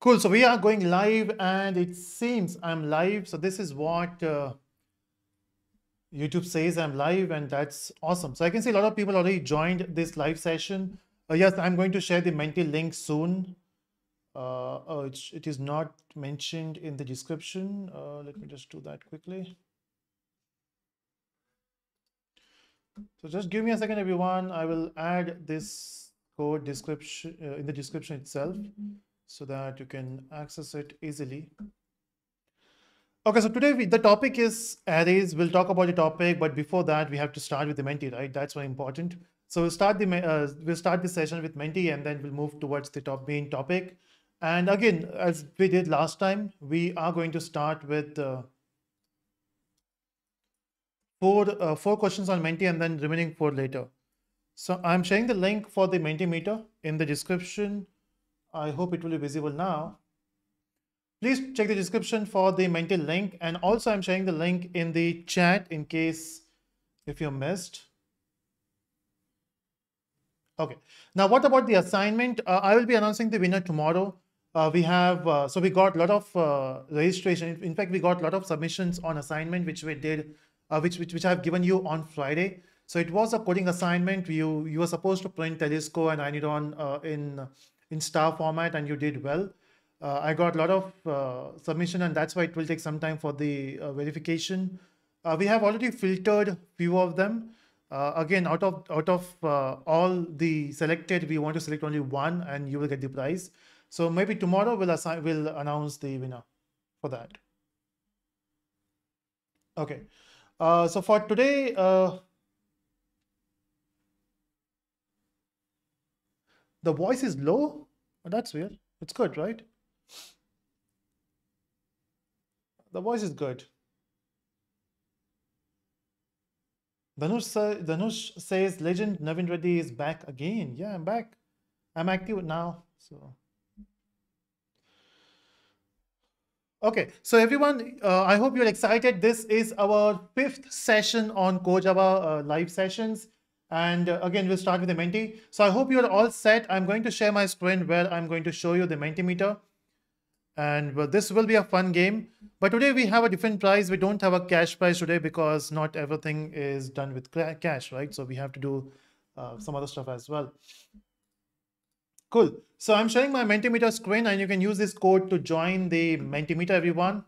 Cool. So we are going live and it seems I'm live. So this is what uh, YouTube says I'm live and that's awesome. So I can see a lot of people already joined this live session. Uh, yes, I'm going to share the Menti link soon. Uh, oh, it is not mentioned in the description. Uh, let me just do that quickly. So just give me a second, everyone. I will add this code description uh, in the description itself so that you can access it easily. Okay, so today we, the topic is arrays. We'll talk about the topic, but before that, we have to start with the Menti, right? That's very important. So we'll start the uh, we'll start the session with Menti, and then we'll move towards the top main topic. And again, as we did last time, we are going to start with uh, four uh, four questions on Menti, and then remaining four later. So I'm sharing the link for the Mentimeter in the description I hope it will be visible now. Please check the description for the Menti link and also I'm sharing the link in the chat in case if you missed. Okay, now what about the assignment? Uh, I will be announcing the winner tomorrow. Uh, we have, uh, so we got a lot of uh, registration. In fact, we got a lot of submissions on assignment, which we did, uh, which, which, which I've given you on Friday. So it was a coding assignment. You, you were supposed to print Telusko and Inedon uh, in in star format and you did well. Uh, I got a lot of uh, submission and that's why it will take some time for the uh, verification. Uh, we have already filtered few of them. Uh, again, out of out of uh, all the selected, we want to select only one and you will get the prize. So maybe tomorrow we'll assign we'll announce the winner for that. Okay. so for today, The voice is low? Oh, that's weird. It's good, right? The voice is good. Dhanush, Dhanush says legend Navin Reddy is back again. Yeah, I'm back. I'm active now. So Okay, so everyone, uh, I hope you're excited. This is our fifth session on CodeJava uh, live sessions. And uh, again, we'll start with the Menti. So I hope you're all set. I'm going to share my screen where I'm going to show you the Mentimeter. And well, this will be a fun game. But today we have a different prize. We don't have a cash prize today because not everything is done with cash, right? So we have to do uh, some other stuff as well. Cool. So I'm sharing my Mentimeter screen and you can use this code to join the Mentimeter, everyone.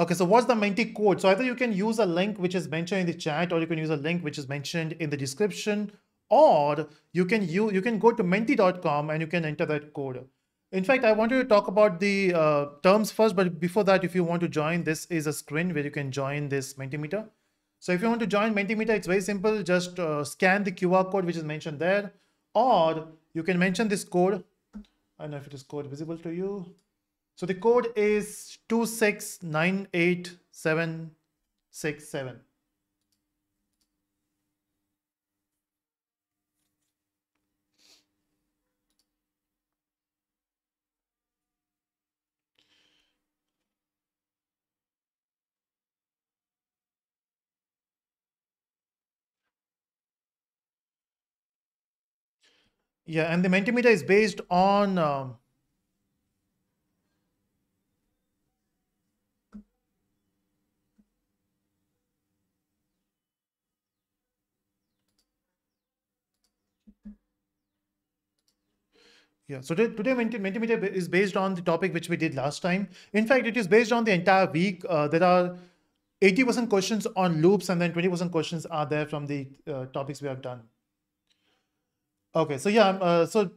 Okay, so what's the Menti code? So either you can use a link which is mentioned in the chat or you can use a link which is mentioned in the description or you can you, you can go to menti.com and you can enter that code. In fact, I wanted to talk about the uh, terms first, but before that, if you want to join, this is a screen where you can join this Mentimeter. So if you want to join Mentimeter, it's very simple. Just uh, scan the QR code which is mentioned there, or you can mention this code. I don't know if it is code visible to you. So the code is 2698767. Yeah, and the Mentimeter is based on um, Yeah, so today Mentimeter is based on the topic which we did last time. In fact, it is based on the entire week. Uh, there are 80% questions on loops and then 20% questions are there from the uh, topics we have done. Okay, so yeah, uh, so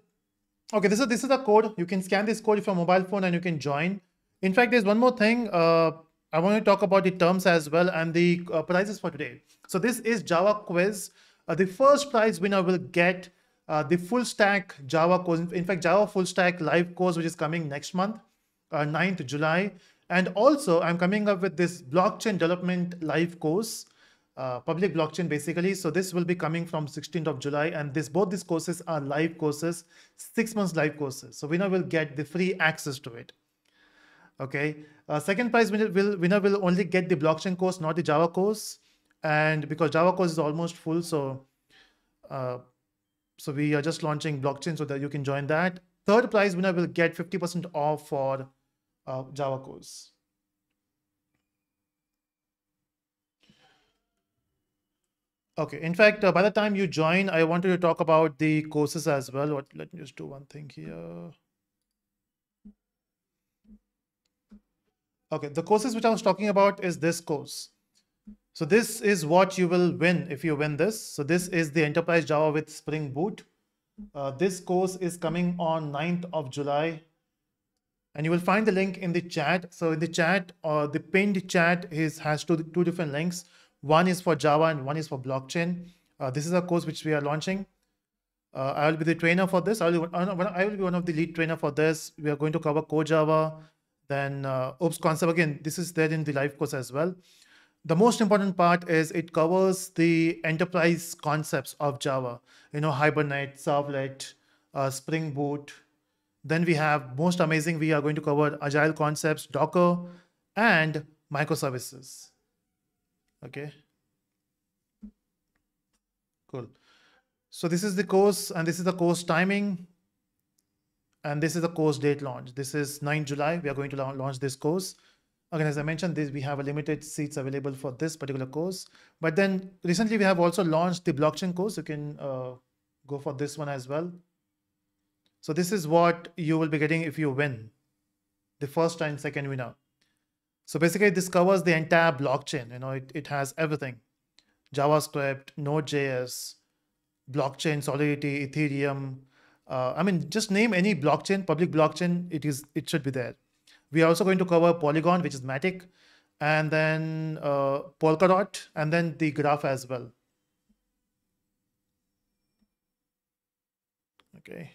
okay, this is this is the code. You can scan this code if your mobile phone and you can join. In fact, there's one more thing. Uh, I want to talk about the terms as well and the uh, prizes for today. So this is Java quiz. Uh, the first prize winner will get uh, the full stack Java course, in fact, Java full stack live course, which is coming next month, uh, 9th July. And also I'm coming up with this blockchain development live course, uh, public blockchain basically. So this will be coming from 16th of July and this both these courses are live courses, six months live courses. So winner will get the free access to it. Okay. Uh, second prize winner will, winner will only get the blockchain course, not the Java course. And because Java course is almost full, so uh, So we are just launching blockchain so that you can join that. Third prize winner will get 50% off for uh, Java course. Okay, in fact, uh, by the time you join, I wanted to talk about the courses as well. What, let me just do one thing here. Okay, the courses which I was talking about is this course. So this is what you will win if you win this. So this is the Enterprise Java with Spring Boot. Uh, this course is coming on 9th of July. And you will find the link in the chat. So in the chat, or uh, the pinned chat is has two, two different links. One is for Java and one is for blockchain. Uh, this is a course which we are launching. Uh, I will be the trainer for this. I will, I will be one of the lead trainer for this. We are going to cover Core Java, then uh, OOPS concept. Again, this is there in the live course as well. The most important part is it covers the enterprise concepts of Java. You know, Hibernate, Servlet, uh, Spring Boot. Then we have most amazing. We are going to cover agile concepts, Docker, and microservices. Okay. Cool. So this is the course and this is the course timing. And this is the course date launch. This is 9 July. We are going to launch this course. Again, as I mentioned, this we have a limited seats available for this particular course. But then recently we have also launched the blockchain course. You can uh, go for this one as well. So this is what you will be getting if you win the first and second winner. So basically this covers the entire blockchain. You know, it, it has everything. JavaScript, Node.js, blockchain, Solidity, Ethereum. Uh, I mean, just name any blockchain, public blockchain, it is it should be there. We are also going to cover Polygon, which is Matic, and then uh, Polkadot, and then the graph as well. Okay.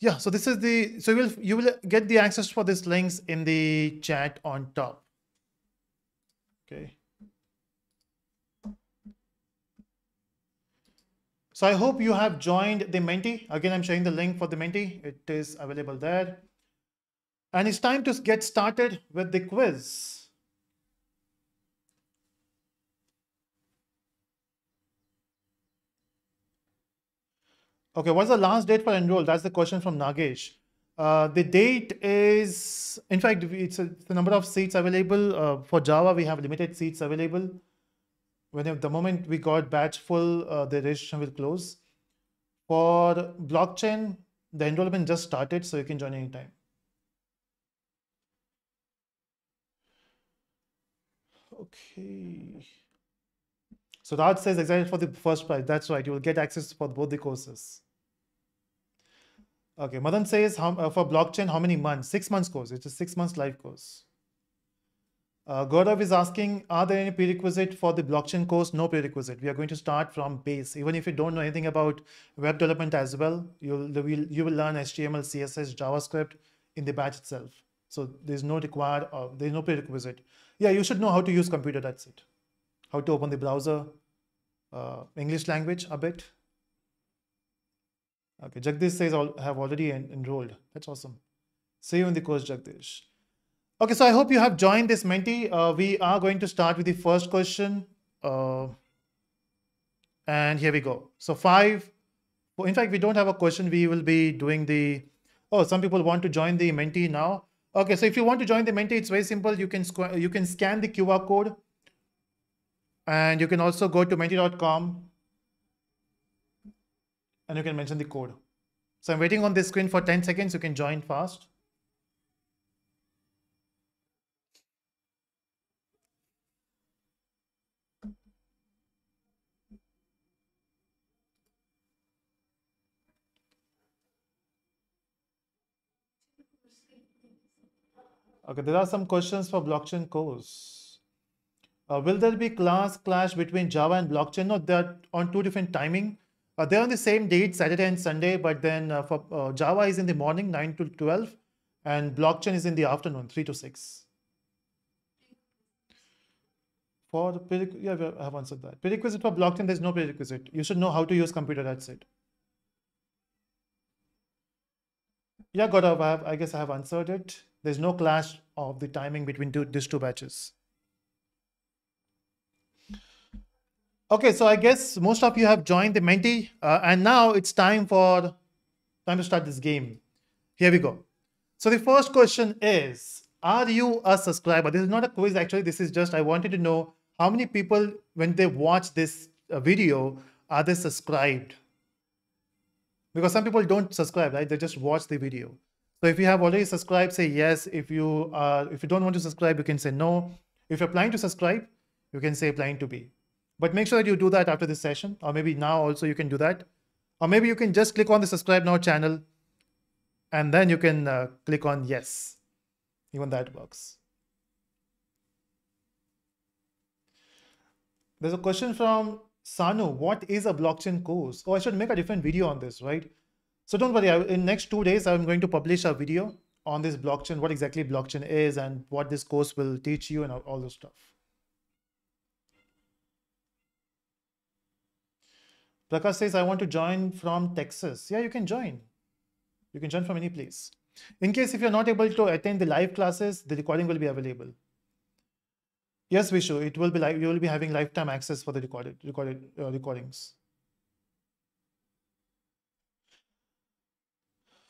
Yeah so this is the so you will you will get the access for these links in the chat on top. Okay. So i hope you have joined the menti. Again i'm sharing the link for the menti. It is available there and it's time to get started with the quiz Okay, what's the last date for enroll? That's the question from Nagesh. Uh, the date is, in fact, it's, a, the number of seats available. Uh, for Java, we have limited seats available. When the moment we got batch full, uh, the registration will close. For blockchain, the enrollment just started, so you can join anytime. Okay. So that says exactly for the first prize. That's right. You will get access for both the courses. Okay, Madan says how, uh, for blockchain, how many months? Six months course. It's a six months live course. Uh, Gaurav is asking, are there any prerequisite for the blockchain course? No prerequisite. We are going to start from base. Even if you don't know anything about web development as well, you'll, you will learn HTML, CSS, JavaScript in the batch itself. So there's no required, uh, there's no prerequisite. Yeah, you should know how to use computer, that's it. How to open the browser, uh, English language a bit, Okay, Jagdish says I have already en enrolled. That's awesome. See you in the course, Jagdish. Okay, so I hope you have joined this Menti. Uh, we are going to start with the first question. Uh, and here we go. So five, in fact, we don't have a question. We will be doing the, oh, some people want to join the Menti now. Okay, so if you want to join the Menti, it's very simple. You can, you can scan the QR code and you can also go to menti.com and you can mention the code. So I'm waiting on this screen for 10 seconds. You can join fast. Okay, there are some questions for blockchain course. Uh, will there be class clash between Java and blockchain? No, they're on two different timing. Uh, they're on the same date, Saturday and Sunday, but then uh, for uh, Java is in the morning, 9 to 12, and blockchain is in the afternoon, 3 to 6. For the yeah, I have answered that. Prerequisite for blockchain, there's no prerequisite. You should know how to use computer, that's it. Yeah, Gaurav, I, have, I guess I have answered it. There's no clash of the timing between two, these two batches. Okay, so I guess most of you have joined the Menti, uh, and now it's time for time to start this game. Here we go. So the first question is, are you a subscriber? This is not a quiz actually. This is just I wanted to know how many people when they watch this uh, video are they subscribed? Because some people don't subscribe, right? They just watch the video. So if you have already subscribed, say yes. If you uh, if you don't want to subscribe, you can say no. If you're planning to subscribe, you can say planning to be. But make sure that you do that after this session, or maybe now also you can do that. Or maybe you can just click on the subscribe now channel and then you can uh, click on yes. Even that works. There's a question from Sanu. What is a blockchain course? Oh, I should make a different video on this, right? So don't worry. In next two days, I'm going to publish a video on this blockchain, what exactly blockchain is and what this course will teach you and all, this stuff. Prakash says, I want to join from Texas. Yeah, you can join. You can join from any place. In case if you're not able to attend the live classes, the recording will be available. Yes, Vishu, it will be like you will be having lifetime access for the recorded recorded uh, recordings.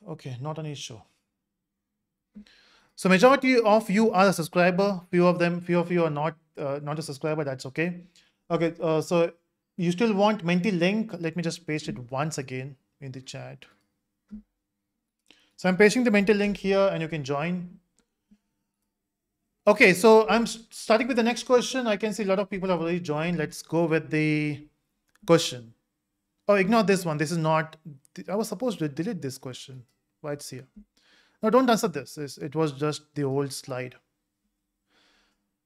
Okay, not an issue. So majority of you are a subscriber. Few of them, few of you are not uh, not a subscriber. That's okay. Okay, uh, so you still want Menti link, let me just paste it once again in the chat. So I'm pasting the Menti link here and you can join. Okay, so I'm starting with the next question. I can see a lot of people have already joined. Let's go with the question. Oh, ignore this one. This is not, I was supposed to delete this question. Why it's here? No, don't answer this. It was just the old slide.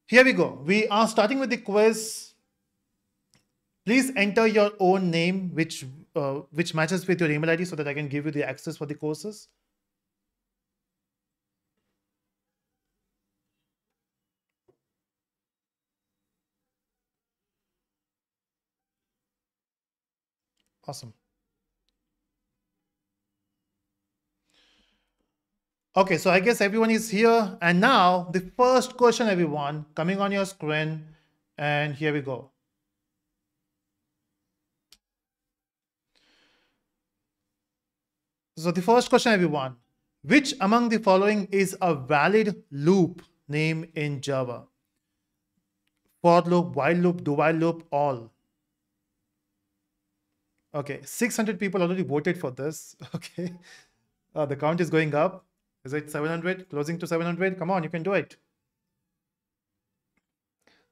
Here we go. We are starting with the quiz Please enter your own name, which uh, which matches with your email ID so that I can give you the access for the courses. Awesome. Okay, so I guess everyone is here. And now the first question, everyone, coming on your screen. And here we go. So the first question, everyone, which among the following is a valid loop name in Java? For loop, while loop, do while loop, all. Okay, 600 people already voted for this. Okay, uh, the count is going up. Is it 700? Closing to 700? Come on, you can do it.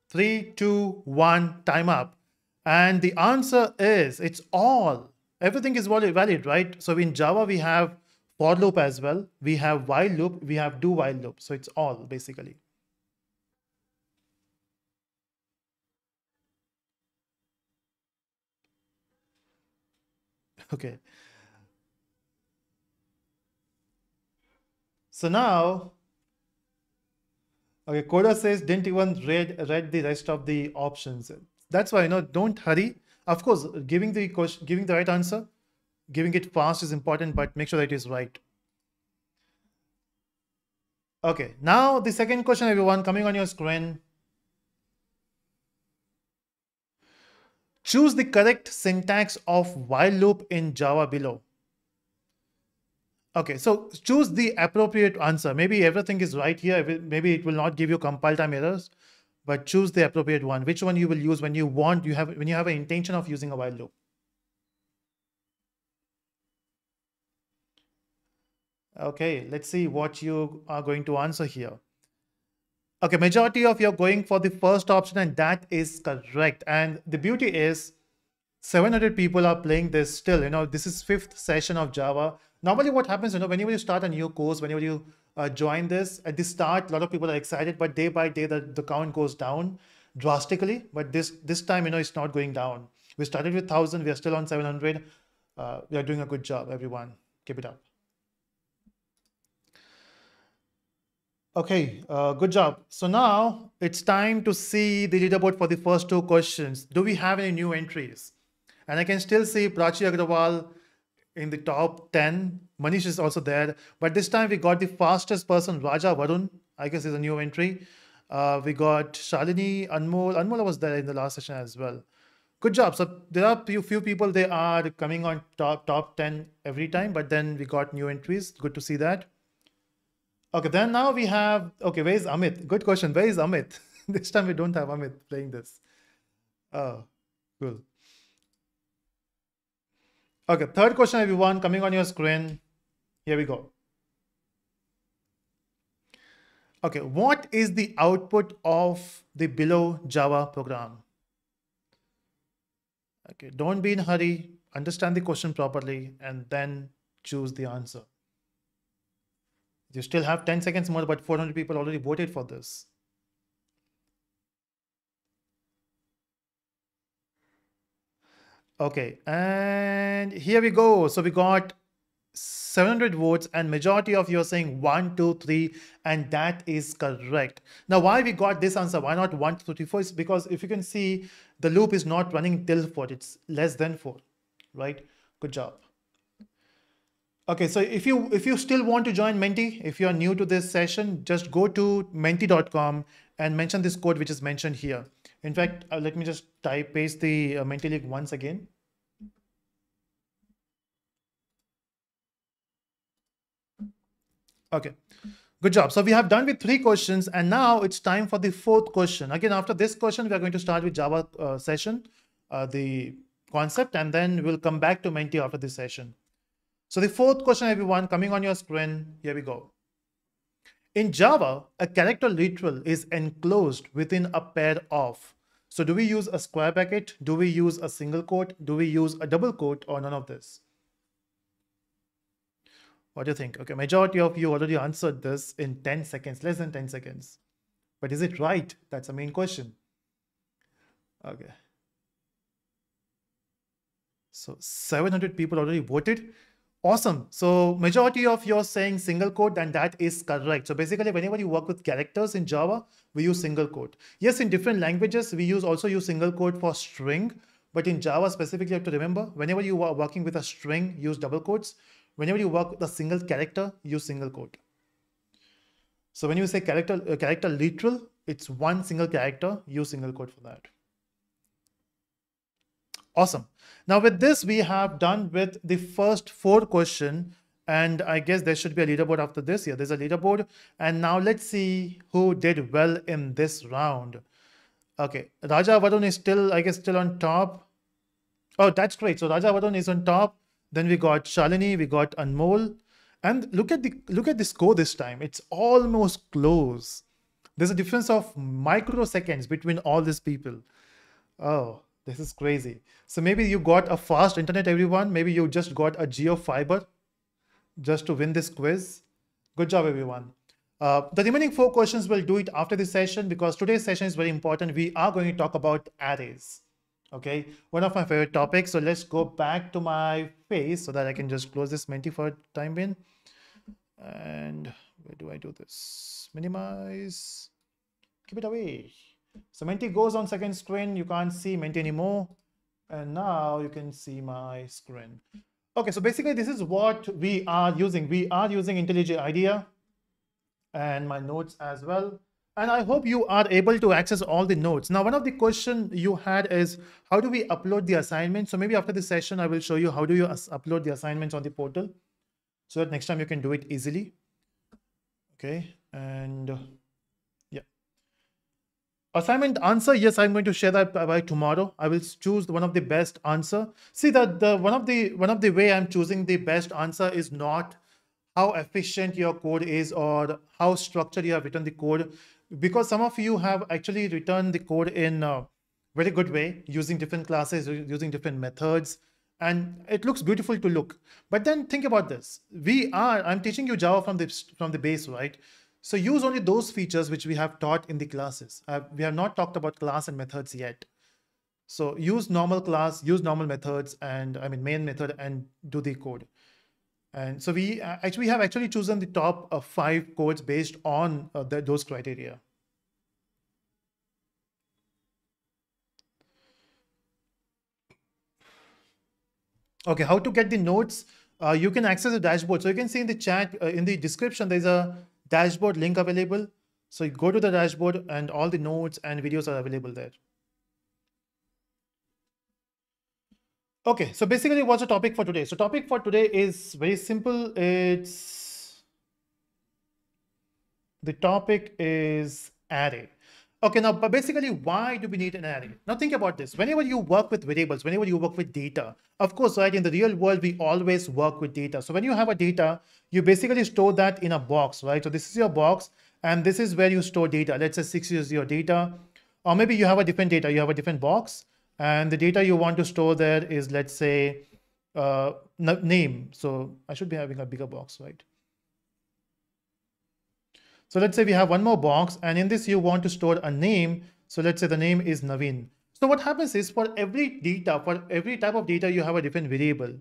Three, two, one, time up. And the answer is it's all everything is valid, right? So in Java, we have for loop as well. We have while loop, we have do while loop. So it's all basically. Okay. So now, okay, Coda says didn't even read read the rest of the options. That's why you know don't hurry. Of course, giving the question, giving the right answer, giving it fast is important, but make sure that it is right. Okay, now the second question, everyone, coming on your screen. Choose the correct syntax of while loop in Java below. Okay, so choose the appropriate answer. Maybe everything is right here. Maybe it will not give you compile time errors but choose the appropriate one. Which one you will use when you want, you have when you have an intention of using a while loop. Okay, let's see what you are going to answer here. Okay, majority of you are going for the first option and that is correct. And the beauty is 700 people are playing this still, you know, this is fifth session of Java. Normally what happens, you know, whenever you start a new course, whenever you uh, join this. At the start, a lot of people are excited, but day by day, the, the count goes down drastically. But this this time, you know, it's not going down. We started with 1,000. We are still on 700. Uh, we are doing a good job, everyone. Keep it up. Okay, uh, good job. So now it's time to see the leaderboard for the first two questions. Do we have any new entries? And I can still see Prachi Agrawal in the top 10. Manish is also there. But this time we got the fastest person, Raja Varun. I guess is a new entry. Uh, we got Shalini, Anmol. Anmol was there in the last session as well. good job. So there are few few people they are coming on top top 10 every time, but then we got new entries. Good to see that. Okay, then now we have okay, where is Amit? Good question. Where is Amit? this time we don't have Amit playing this. Oh, cool. Okay, third question, everyone, coming on your screen. Here we go. Okay, what is the output of the below Java program? Okay, don't be in a hurry, understand the question properly, and then choose the answer. You still have 10 seconds more, but 400 people already voted for this. Okay, and here we go. So we got 700 votes and majority of you are saying 1, 2, 3 and that is correct. Now why we got this answer, why not 1, 2, 3, 4 is because if you can see the loop is not running till 4, it's less than 4, right? Good job. Okay, so if you if you still want to join Menti, if you are new to this session, just go to menti.com and mention this code which is mentioned here. In fact, uh, let me just type paste the uh, Menti once again. Okay, good job. So we have done with three questions and now it's time for the fourth question. Again, after this question, we are going to start with Java uh, session, uh, the concept, and then we'll come back to Menti after this session. So the fourth question, everyone, coming on your screen, here we go. In Java, a character literal is enclosed within a pair of. So do we use a square bracket? Do we use a single quote? Do we use a double quote or none of this? What do you think? Okay, majority of you already answered this in 10 seconds, less than 10 seconds. But is it right? That's the main question. Okay. So 700 people already voted. Awesome. So majority of you are saying single quote and that is correct. So basically whenever you work with characters in Java, we use single quote. Yes, in different languages, we use also use single quote for string. But in Java specifically, you have to remember, whenever you are working with a string, use double quotes. Whenever you work with a single character, use single quote. So when you say character, uh, character literal, it's one single character, use single quote for that. Awesome. Now with this, we have done with the first four question and I guess there should be a leaderboard after this. Yeah, there's a leaderboard. And now let's see who did well in this round. Okay, Raja Varun is still, I guess, still on top. Oh, that's great. So Raja Varun is on top. Then we got Shalini, we got Anmol. And look at the look at the score this time. It's almost close. There's a difference of microseconds between all these people. Oh, this is crazy. So maybe you got a fast internet, everyone. Maybe you just got a Jio Fiber just to win this quiz. Good job, everyone. Uh, the remaining four questions we'll do it after this session because today's session is very important. We are going to talk about arrays okay one of my favorite topics so let's go back to my face so that i can just close this menti for time being and where do i do this minimize keep it away so menti goes on second screen you can't see menti anymore and now you can see my screen okay so basically this is what we are using we are using IntelliJ IDEA and my notes as well and I hope you are able to access all the notes. Now, one of the question you had is, how do we upload the assignment? So maybe after this session, I will show you how do you upload the assignments on the portal so that next time you can do it easily. Okay, and. Assignment answer, yes, I'm going to share that by tomorrow. I will choose one of the best answer. See that the one of the one of the way I'm choosing the best answer is not how efficient your code is or how structured you have written the code because some of you have actually written the code in a very good way using different classes, using different methods, and it looks beautiful to look. But then think about this. We are, I'm teaching you Java from the, from the base, right? So use only those features which we have taught in the classes. Uh, we have not talked about class and methods yet. So use normal class, use normal methods, and I mean main method and do the code. And so we uh, actually have actually chosen the top uh, five codes based on uh, the, those criteria. Okay, how to get the notes? Uh, you can access the dashboard. So you can see in the chat, uh, in the description, there's a dashboard link available. So you go to the dashboard and all the notes and videos are available there. Okay, so basically what's the topic for today? So topic for today is very simple. It's the topic is array. Okay, now but basically why do we need an array? Now think about this. Whenever you work with variables, whenever you work with data, of course, right, in the real world, we always work with data. So when you have a data, you basically store that in a box, right? So this is your box and this is where you store data. Let's say six is your data, or maybe you have a different data, you have a different box and the data you want to store there is let's say uh, name. So I should be having a bigger box, right? So let's say we have one more box and in this you want to store a name. So let's say the name is Navin. So what happens is for every data, for every type of data, you have a different variable.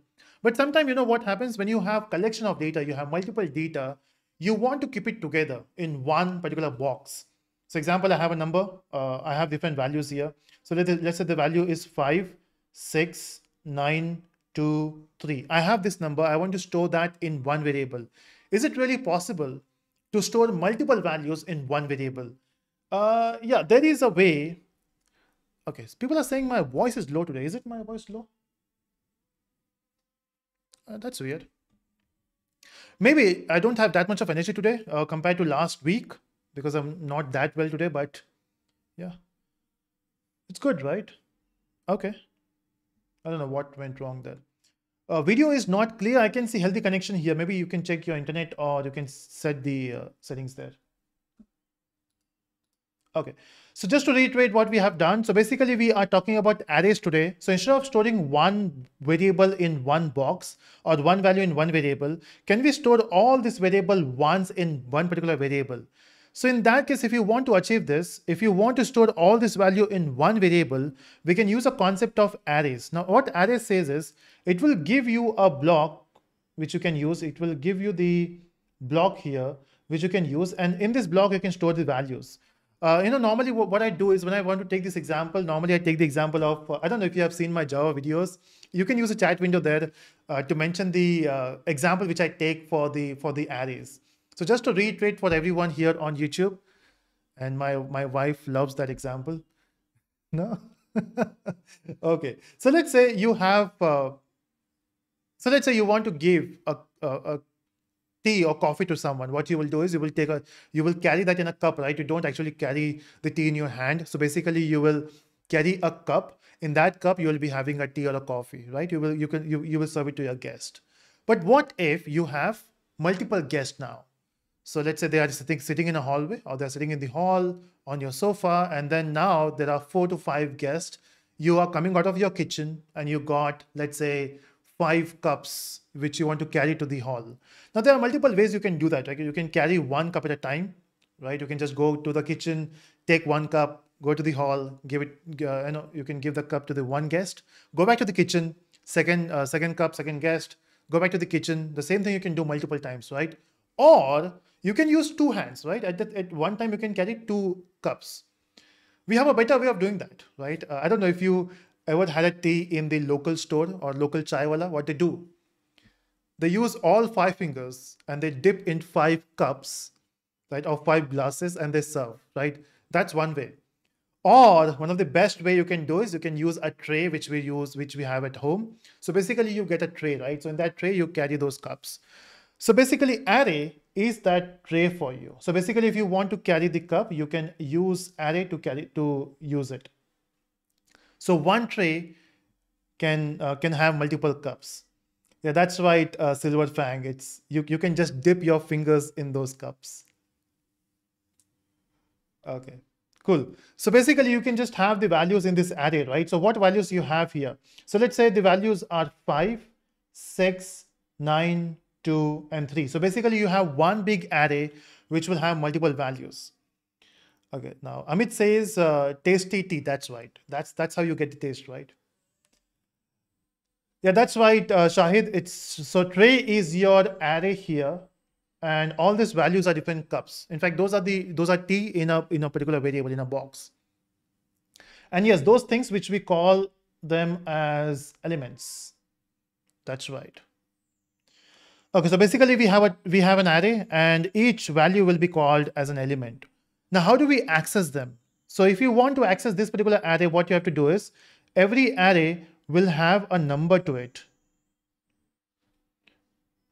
But sometimes you know what happens when you have collection of data, you have multiple data, you want to keep it together in one particular box. So example, I have a number, uh, I have different values here. So let let's say the value is 5, 6, 9, 2, 3. I have this number. I want to store that in one variable. Is it really possible to store multiple values in one variable? Uh, yeah, there is a way. Okay, so people are saying my voice is low today. Is it my voice low? Uh, that's weird. Maybe I don't have that much of energy today uh, compared to last week because I'm not that well today, but yeah. It's good, right? Okay. I don't know what went wrong there. Uh, video is not clear. I can see healthy connection here. Maybe you can check your internet or you can set the uh, settings there. Okay, so just to reiterate what we have done. So basically we are talking about arrays today. So instead of storing one variable in one box or one value in one variable, can we store all this variable once in one particular variable? So in that case, if you want to achieve this, if you want to store all this value in one variable, we can use a concept of arrays. Now what array says is, it will give you a block which you can use. It will give you the block here, which you can use. And in this block, you can store the values. Uh, you know, normally what I do is when I want to take this example, normally I take the example of, uh, I don't know if you have seen my Java videos, you can use a chat window there uh, to mention the uh, example which I take for the for the arrays. So just to reiterate for everyone here on YouTube, and my, my wife loves that example. No? okay. So let's say you have, uh, so let's say you want to give a, a, a tea or coffee to someone, what you will do is you will take a, you will carry that in a cup, right? You don't actually carry the tea in your hand. So basically you will carry a cup. In that cup, you will be having a tea or a coffee, right? You will, you can, you, you will serve it to your guest. But what if you have multiple guests now? So let's say they are sitting, sitting in a hallway or they're sitting in the hall on your sofa. And then now there are four to five guests. You are coming out of your kitchen and you got, let's say, five cups which you want to carry to the hall. Now there are multiple ways you can do that. Right? You can carry one cup at a time, right? You can just go to the kitchen, take one cup, go to the hall, give it, uh, you know, you can give the cup to the one guest, go back to the kitchen, second, uh, second cup, second guest, go back to the kitchen. The same thing you can do multiple times, right? Or you can use two hands, right? At, the, at one time, you can carry two cups. We have a better way of doing that, right? Uh, I don't know if you ever had a tea in the local store or local chai wala, what they do. They use all five fingers and they dip in five cups, right? Or five glasses and they serve, right? That's one way. Or one of the best way you can do is you can use a tray which we use, which we have at home. So basically you get a tray, right? So in that tray, you carry those cups. So basically array is that tray for you. So basically, if you want to carry the cup, you can use array to carry to use it. So one tray can uh, can have multiple cups. Yeah, that's right, uh, Silver Fang. It's you you can just dip your fingers in those cups. Okay, cool. So basically, you can just have the values in this array, right? So what values you have here? So let's say the values are five, six, nine, 2, and 3. So basically you have one big array which will have multiple values. Okay, now Amit says uh, tasty tea. That's right. That's that's how you get the taste, right? Yeah, that's right, uh, Shahid. It's so tray is your array here, and all these values are different cups. In fact, those are the those are tea in a in a particular variable in a box. And yes, those things which we call them as elements. That's right. Okay, so basically we have a we have an array and each value will be called as an element. Now, how do we access them? So if you want to access this particular array, what you have to do is every array will have a number to it.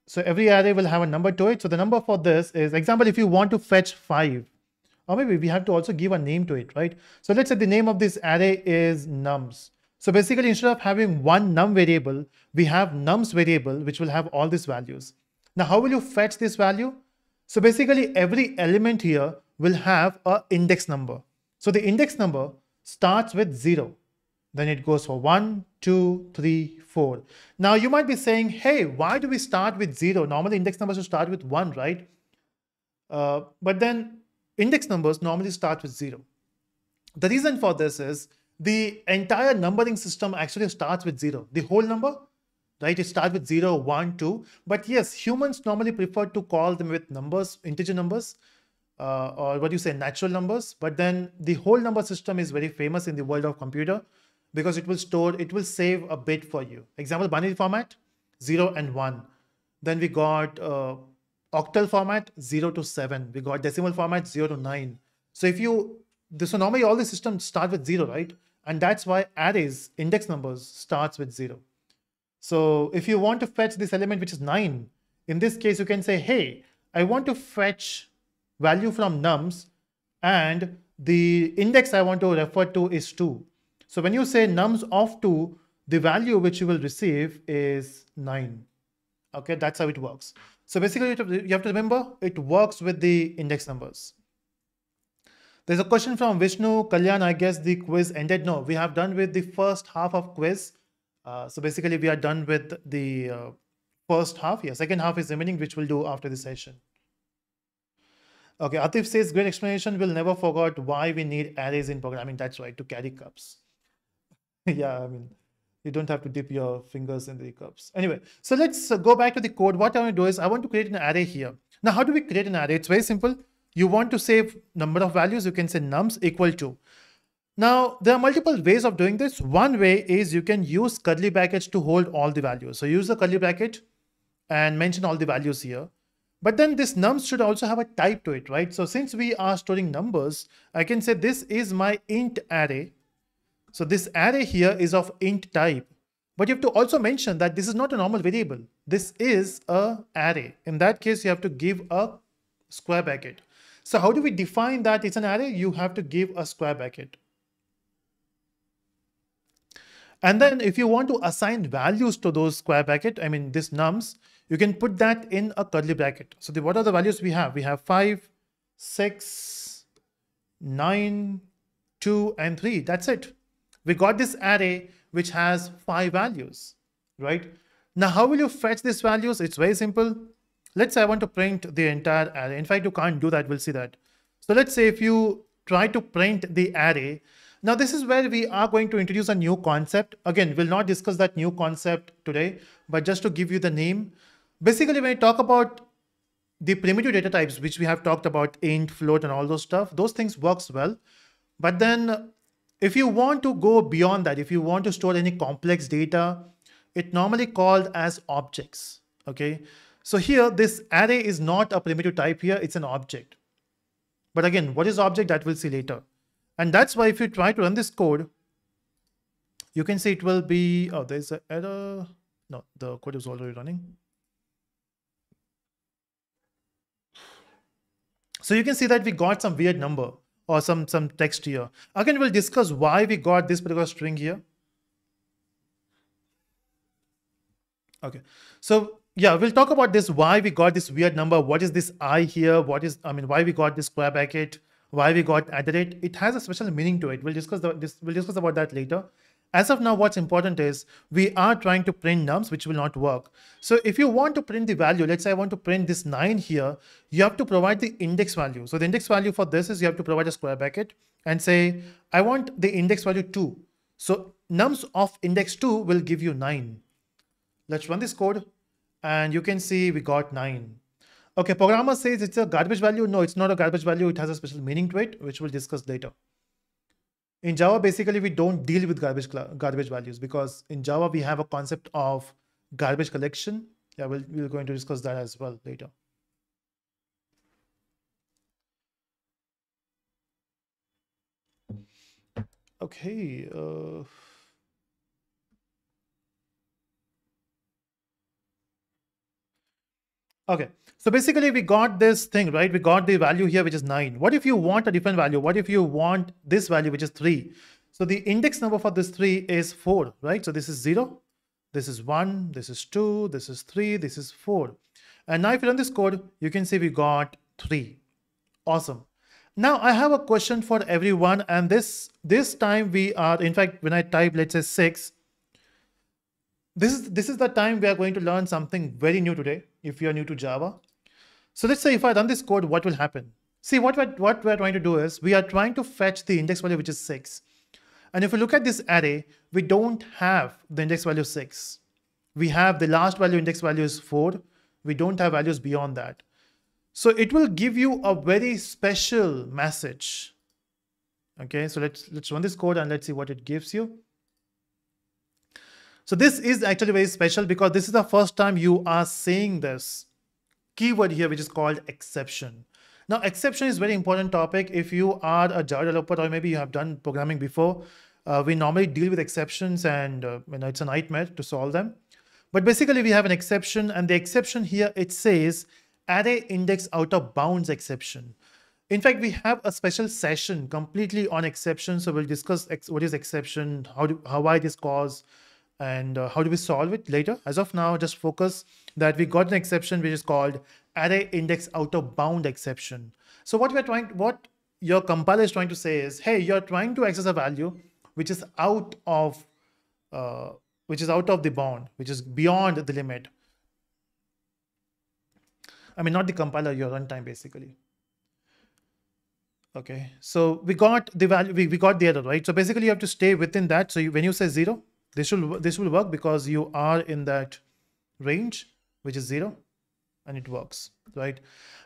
So every array will have a number to it. So the number for this is, example, if you want to fetch 5, or maybe we have to also give a name to it, right? So let's say the name of this array is nums. So basically, instead of having one num variable, we have nums variable, which will have all these values. Now, how will you fetch this value? So basically, every element here will have a index number. So the index number starts with 0. Then it goes for one, two, three, four. Now you might be saying, hey, why do we start with 0? Normally index numbers should start with 1, right? Uh, but then index numbers normally start with 0. The reason for this is the entire numbering system actually starts with 0. The whole number, right? It starts with zero, one, two. But yes, humans normally prefer to call them with numbers, integer numbers, uh, or what do you say, natural numbers. But then the whole number system is very famous in the world of computer because it will store, it will save a bit for you. Example, binary format, 0 and 1. Then we got uh, octal format, 0 to 7. We got decimal format, 0 to 9. So if you, so normally all the systems start with 0, right? And that's why arrays, index numbers, starts with 0. So if you want to fetch this element, which is 9, in this case, you can say, hey, I want to fetch value from nums and the index I want to refer to is 2. So when you say nums of 2, the value which you will receive is 9. Okay, that's how it works. So basically, you have to remember it works with the index numbers. There's a question from Vishnu Kalyan. I guess the quiz ended. No, we have done with the first half of quiz. Uh, so basically, we are done with the uh, first half. Yeah, second half is remaining, which we'll do after the session. Okay, Atif says, great explanation. We'll never forget why we need arrays in programming. That's right, to carry cups. yeah, I mean, you don't have to dip your fingers in the cups. Anyway, so let's go back to the code. What I want to do is I want to create an array here. Now, how do we create an array? It's very simple. You want to save number of values. You can say nums equal to. Now, there are multiple ways of doing this. One way is you can use curly brackets to hold all the values. So use the curly bracket and mention all the values here. But then this nums should also have a type to it, right? So since we are storing numbers, I can say this is my int array so this array here is of int type. But you have to also mention that this is not a normal variable. This is a array. In that case, you have to give a square bracket. So how do we define that it's an array? You have to give a square bracket. And then if you want to assign values to those square bracket, I mean this nums, you can put that in a curly bracket. So the, what are the values we have? We have 5, 6, 9, 2, and 3. That's it we got this array which has five values, right? Now, how will you fetch these values? It's very simple. Let's say I want to print the entire array. In fact, you can't do that. We'll see that. So let's say if you try to print the array, now this is where we are going to introduce a new concept. Again, we'll not discuss that new concept today, but just to give you the name. Basically, when we talk about the primitive data types, which we have talked about, int, float, and all those stuff, those things works well. But then if you want to go beyond that, if you want to store any complex data, it normally called as objects, okay? So here, this array is not a primitive type here, it's an object. But again, what is object that we'll see later. And that's why if you try to run this code, you can see it will be, oh, there's an error. No, the code is already running. So you can see that we got some weird number or some, some text here. Again, we'll discuss why we got this particular string here. Okay, so yeah, we'll talk about this, why we got this weird number. What is this i here? What is, I mean, why we got this square bracket? Why we got at the? It has a special meaning to it. We'll discuss, the, this, we'll discuss about that later. As of now, what's important is we are trying to print nums, which will not work. So if you want to print the value, let's say I want to print this 9 here, you have to provide the index value. So the index value for this is you have to provide a square bracket and say, I want the index value 2. So nums of index 2 will give you 9. Let's run this code and you can see we got 9. Okay, programmer says it's a garbage value. No, it's not a garbage value. It has a special meaning to it, which we'll discuss later. In Java, basically, we don't deal with garbage garbage values because in Java, we have a concept of garbage collection. Yeah, we'll, we're going to discuss that as well later. Okay. Uh... Okay, so basically we got this thing, right? We got the value here, which is 9. What if you want a different value? What if you want this value, which is 3? So the index number for this 3 is 4, right? So this is 0, this is 1, this is 2, this is 3, this is 4. And now if you run this code, you can see we got 3. Awesome. Now I have a question for everyone and this this time we are in fact when I type let's say 6 this is this is the time we are going to learn something very new today if you are new to Java. So let's say if I run this code what will happen? See what we're, what we're trying to do is we are trying to fetch the index value which is 6. And if we look at this array we don't have the index value 6. We have the last value index value is 4. We don't have values beyond that. So it will give you a very special message. Okay, so let's let's run this code and let's see what it gives you. So this is actually very special because this is the first time you are seeing this keyword here, which is called exception. Now, exception is very important topic. If you are a Java developer or maybe you have done programming before, uh, we normally deal with exceptions and uh, you know, it's a nightmare to solve them. But basically we have an exception and the exception here, it says array index out of bounds exception. In fact, we have a special session completely on exception. So we'll discuss ex what is exception, how do how why this cause, and uh, how do we solve it later. As of now, just focus that we got an exception which is called array index out of bound exception. So what we're trying, what your compiler is trying to say is, hey, you're trying to access a value which is out of uh, which is out of the bound, which is beyond the limit. I mean, not the compiler, your runtime basically. Okay, so we got the value, we, we got the error, right? So basically you have to stay within that. So you, when you say zero, this will, this will work because you are in that range, which is zero and it works, right?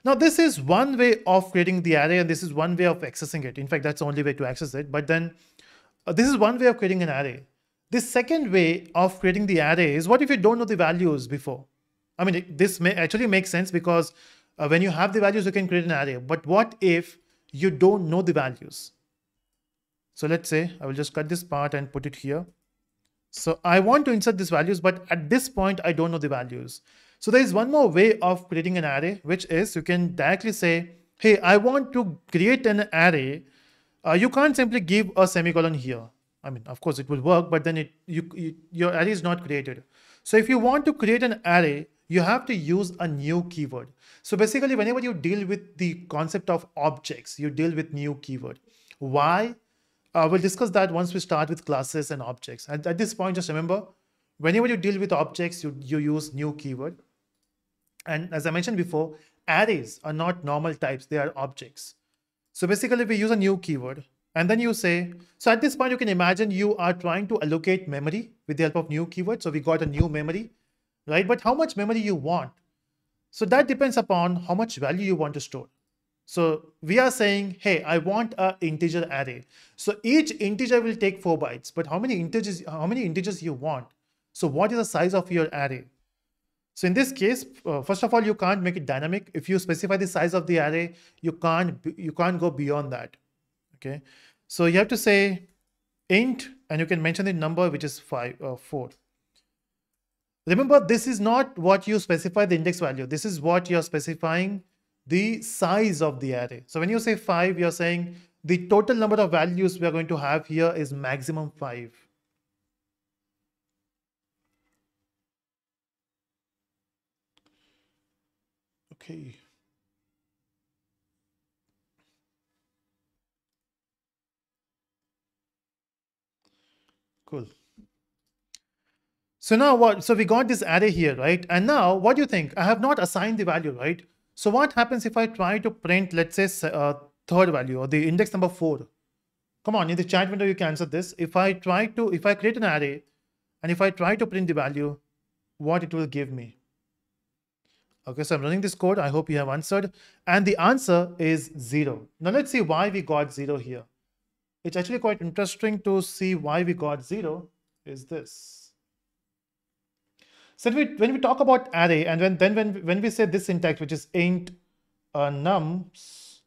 Now this is one way of creating the array and this is one way of accessing it. In fact, that's the only way to access it. But then uh, this is one way of creating an array. This second way of creating the array is what if you don't know the values before? I mean, this may actually make sense because uh, when you have the values, you can create an array. But what if you don't know the values? So let's say I will just cut this part and put it here. So I want to insert these values, but at this point, I don't know the values. So there is one more way of creating an array, which is you can directly say, hey, I want to create an array. Uh, you can't simply give a semicolon here. I mean, of course it will work, but then it you, you, your array is not created. So if you want to create an array, you have to use a new keyword. So basically, whenever you deal with the concept of objects, you deal with new keyword. Why? Uh, we'll discuss that once we start with classes and objects. And at this point, just remember, whenever you deal with objects, you, you use new keyword. And as I mentioned before, arrays are not normal types, they are objects. So basically, we use a new keyword. And then you say, so at this point, you can imagine you are trying to allocate memory with the help of new keyword. So we got a new memory, right? But how much memory you want? So that depends upon how much value you want to store. So we are saying, hey, I want an integer array. So each integer will take four bytes, but how many integers, how many integers you want? So what is the size of your array? So in this case, uh, first of all, you can't make it dynamic. If you specify the size of the array, you can't you can't go beyond that. Okay, so you have to say int, and you can mention the number which is five uh, four. Remember, this is not what you specify the index value. This is what you're specifying the size of the array. So when you say five, you're saying the total number of values we are going to have here is maximum five. Okay. Cool. So now what? So we got this array here, right? And now what do you think? I have not assigned the value, right? So what happens if I try to print, let's say, uh, third value or the index number four? Come on, in the chat window, you can answer this. If I try to, if I create an array and if I try to print the value, what it will give me? Okay, so I'm running this code. I hope you have answered. And the answer is zero. Now let's see why we got zero here. It's actually quite interesting to see why we got zero is this. So when we, when we talk about array and when then when, when we say this syntax, which is int uh, nums,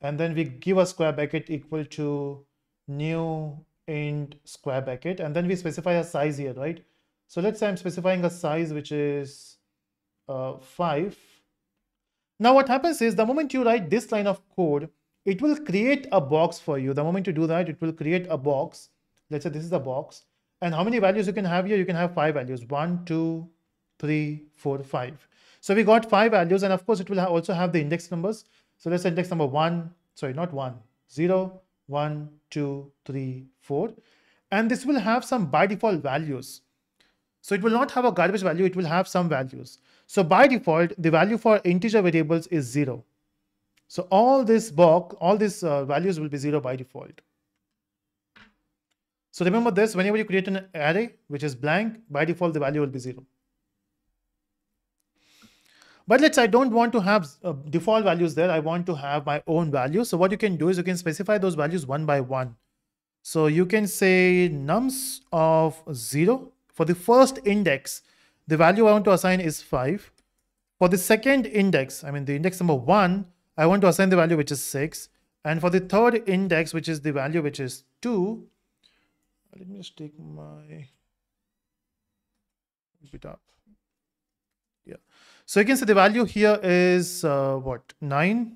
and then we give a square bracket equal to new int square bracket, and then we specify a size here, right? So let's say I'm specifying a size which is uh, 5 Now what happens is the moment you write this line of code, it will create a box for you. The moment you do that, it will create a box. Let's say this is a box. And how many values you can have here? You can have five values. One, two, three, four, five. So we got five values. And of course, it will also have the index numbers. So let's index number one, sorry, not one, zero, one, two, three, four. And this will have some by default values. So it will not have a garbage value. It will have some values. So by default, the value for integer variables is zero. So all this box, all these uh, values will be zero by default. So remember this, whenever you create an array which is blank, by default, the value will be zero. But let's I don't want to have uh, default values there. I want to have my own values. So what you can do is you can specify those values one by one. So you can say nums of zero for the first index the value I want to assign is 5. For the second index, I mean the index number 1, I want to assign the value which is 6. And for the third index, which is the value which is 2, let me just take my bit up. So you can see the value here is uh, what? 9.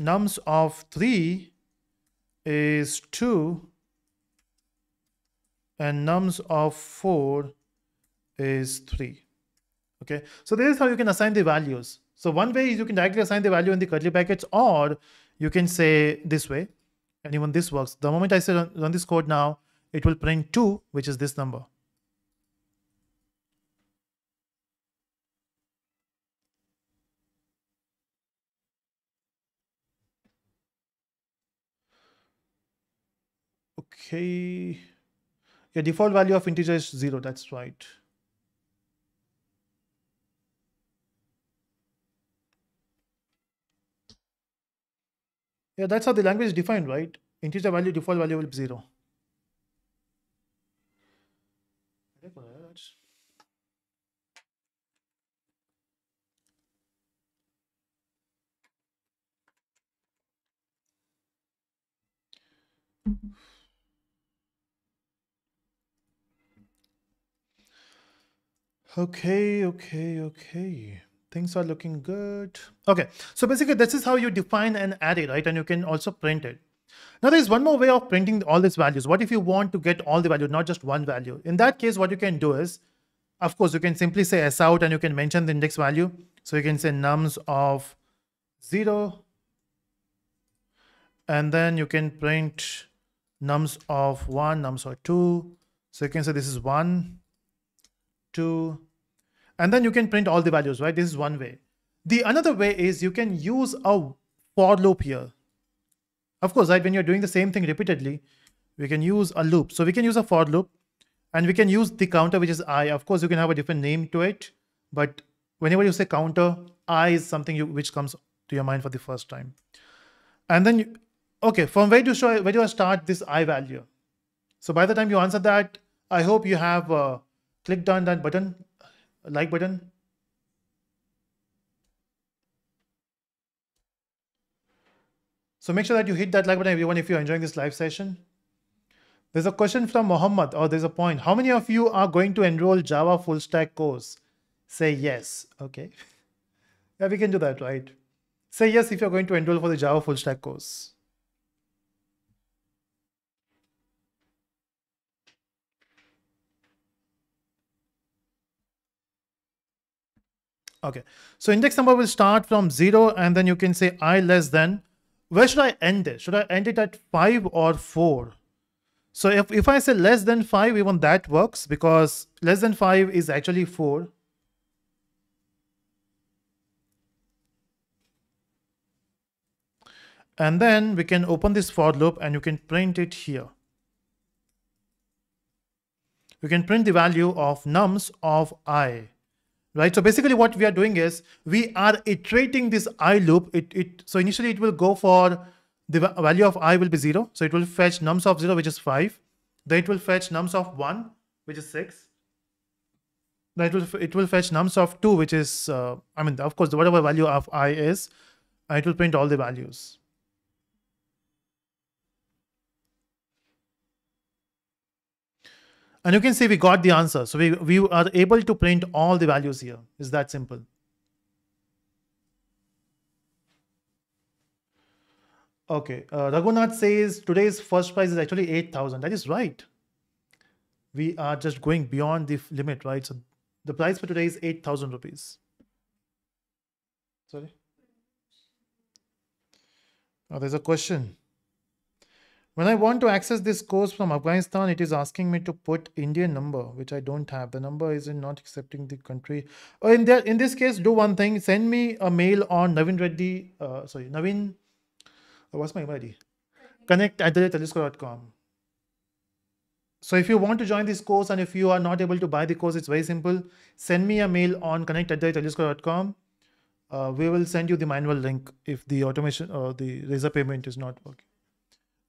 Nums of 3 is 2 and nums of 4 is 3. Okay, so this is how you can assign the values. So one way is you can directly assign the value in the curly brackets or you can say this way and even this works. The moment I say run, run this code now, it will print 2, which is this number. Okay. Yeah, default value of integer is 0. That's right. Yeah, that's how the language is defined, right? Integer value, default value will be zero. Okay, okay, okay things are looking good. Okay, so basically this is how you define an array, right? And you can also print it. Now there's one more way of printing all these values. What if you want to get all the value, not just one value? In that case, what you can do is, of course, you can simply say s out and you can mention the index value. So you can say nums of zero, and then you can print nums of one, nums of two. So you can say this is one, two, and then you can print all the values, right? This is one way. The another way is you can use a for loop here. Of course, right, when you're doing the same thing repeatedly, we can use a loop. So we can use a for loop and we can use the counter, which is i. Of course, you can have a different name to it, but whenever you say counter, i is something you, which comes to your mind for the first time. And then, you, okay, from where do, show, where do I start this i value? So by the time you answer that, I hope you have uh, clicked on that button like button. So make sure that you hit that like button everyone if you're enjoying this live session. There's a question from Mohammed or there's a point. How many of you are going to enroll Java full stack course? Say yes. Okay. yeah, we can do that, right? Say yes if you're going to enroll for the Java full stack course. Okay, so index number will start from zero and then you can say i less than. Where should I end it? Should I end it at five or four? So if, if I say less than five, even that works because less than five is actually four. And then we can open this for loop and you can print it here. You can print the value of nums of i right? So basically what we are doing is we are iterating this i loop. It, it So initially it will go for the value of i will be 0. So it will fetch nums of 0, which is 5. Then it will fetch nums of 1, which is 6. Then it will, it will fetch nums of 2, which is, uh, I mean, of course, whatever value of i is, it will print all the values. And you can see we got the answer. So we, we are able to print all the values here. Is that simple. Okay, uh, Raghunath says today's first price is actually 8,000. That is right. We are just going beyond the limit, right? So the price for today is 8,000 rupees. Sorry. Oh, there's a question. When I want to access this course from Afghanistan, it is asking me to put Indian number, which I don't have. The number is not accepting the country. Oh, in that, in this case, do one thing. Send me a mail on Navin Reddy. Uh, sorry, Navin. Oh, what's my email ID? Connect at the So if you want to join this course and if you are not able to buy the course, it's very simple. Send me a mail on connect at the uh, we will send you the manual link if the automation or the razor payment is not working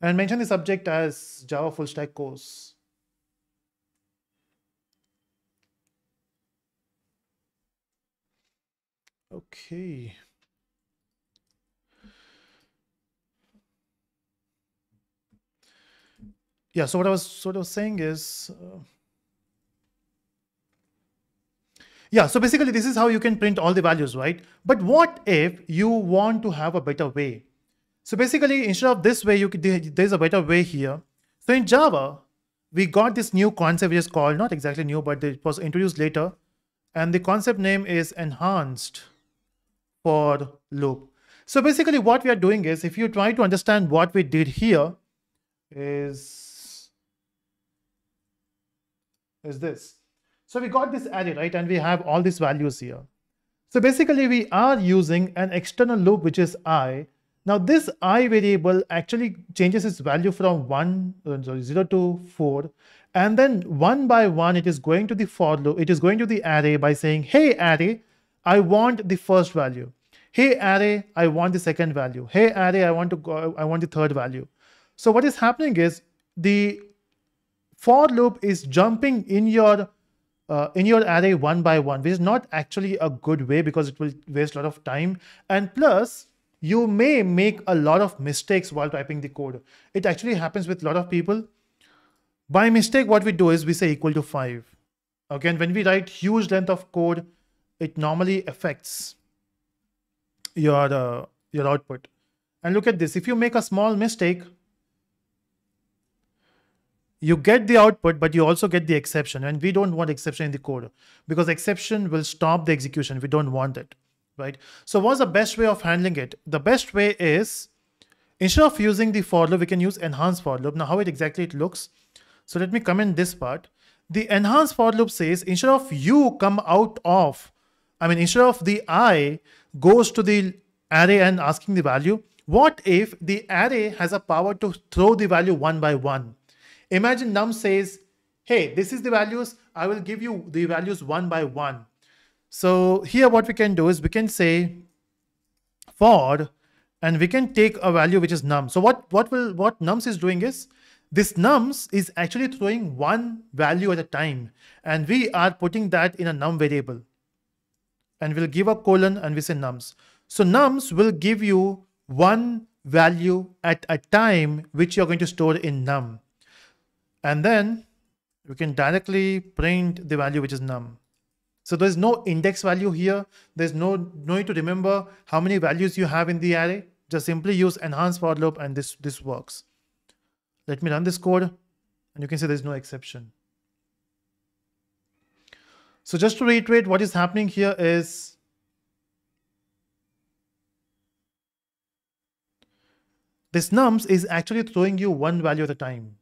and mention the subject as Java full stack course. Okay. Yeah, so what I was sort of saying is, uh, yeah, so basically this is how you can print all the values, right? But what if you want to have a better way? So basically, instead of this way, you could, there's a better way here. So in Java, we got this new concept which is called, not exactly new, but it was introduced later. And the concept name is enhanced for loop. So basically what we are doing is, if you try to understand what we did here, is, is this. So we got this array, right? And we have all these values here. So basically we are using an external loop, which is i, now this i variable actually changes its value from 1, uh, sorry, 0 to 4. And then one by one, it is going to the for loop. It is going to the array by saying, hey array, I want the first value. Hey array, I want the second value. Hey array, I want to go, I want the third value. So what is happening is the for loop is jumping in your uh, in your array one by one, which is not actually a good way because it will waste a lot of time. And plus, you may make a lot of mistakes while typing the code. It actually happens with a lot of people. By mistake, what we do is we say equal to 5. Again, when we write huge length of code, it normally affects your, uh, your output. And look at this. If you make a small mistake, you get the output, but you also get the exception. And we don't want exception in the code because exception will stop the execution. We don't want it right? So what's the best way of handling it? The best way is instead of using the for loop, we can use enhanced for loop. Now how it exactly it looks. So let me comment this part. The enhanced for loop says instead of you come out of, I mean, instead of the i goes to the array and asking the value, what if the array has a power to throw the value one by one? Imagine num says, hey, this is the values. I will give you the values one by one. So here what we can do is we can say for and we can take a value which is num. So what, what will what nums is doing is this nums is actually throwing one value at a time and we are putting that in a num variable and we'll give a colon and we say nums. So nums will give you one value at a time which you're going to store in num. And then we can directly print the value which is num. So there's no index value here. There's no, no need to remember how many values you have in the array. Just simply use enhance for loop and this, this works. Let me run this code and you can see there's no exception. So just to reiterate what is happening here is this nums is actually throwing you one value at a time.